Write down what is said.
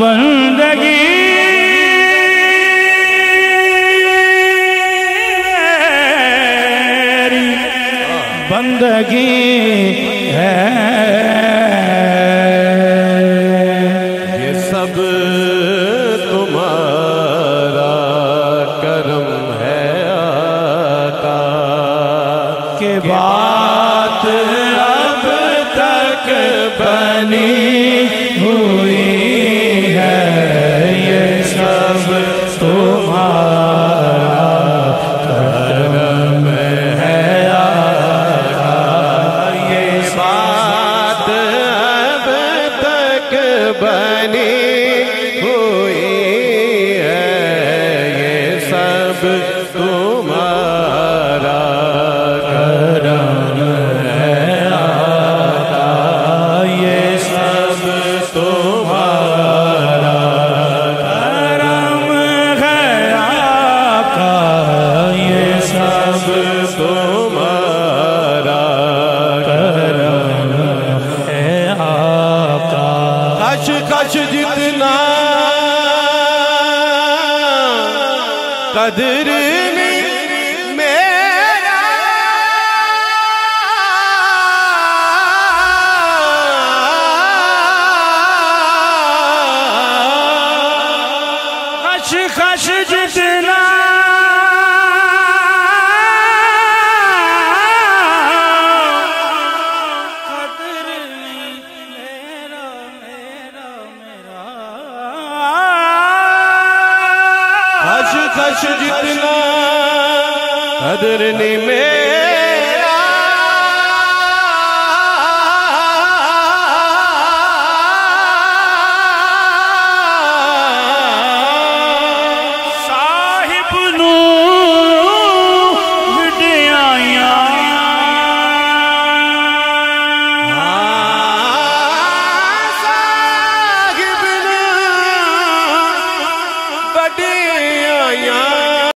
बंदगी बंदगी है ये सब तुम्हारा करम है आका के बात है kaç kaç din قدر میں میرا خش خش جتنا taş taş gittin Kadrini mi